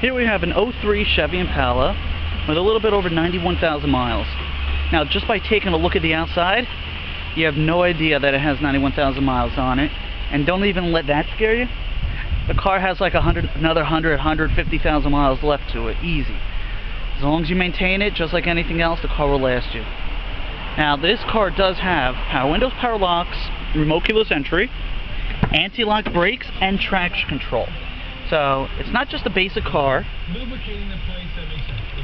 Here we have an 03 Chevy Impala with a little bit over 91,000 miles. Now, just by taking a look at the outside, you have no idea that it has 91,000 miles on it. And don't even let that scare you. The car has like 100, another 100, 150,000 miles left to it, easy. As long as you maintain it, just like anything else, the car will last you. Now, this car does have power windows, power locks, remote keyless entry, anti-lock brakes, and traction control. So, it's not just a basic car.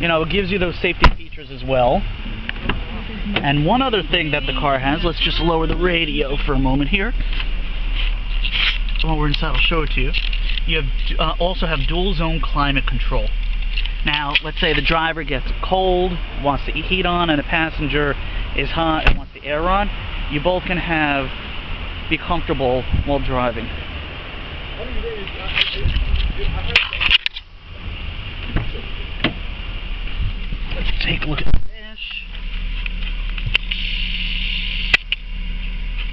You know, it gives you those safety features as well. And one other thing that the car has, let's just lower the radio for a moment here. While we're inside, I'll show it to you. You have uh, also have dual zone climate control. Now, let's say the driver gets cold, wants the heat on, and the passenger is hot and wants the air on. You both can have be comfortable while driving. Take a look at the dash.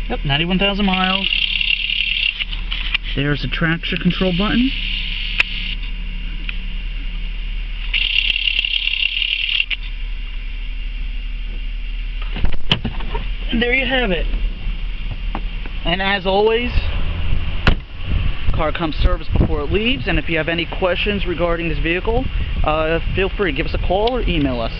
Yep, 91,000 miles. There's a traction control button. And there you have it. And as always, car comes serviced before it leaves. And if you have any questions regarding this vehicle, uh, feel free, to give us a call or email us.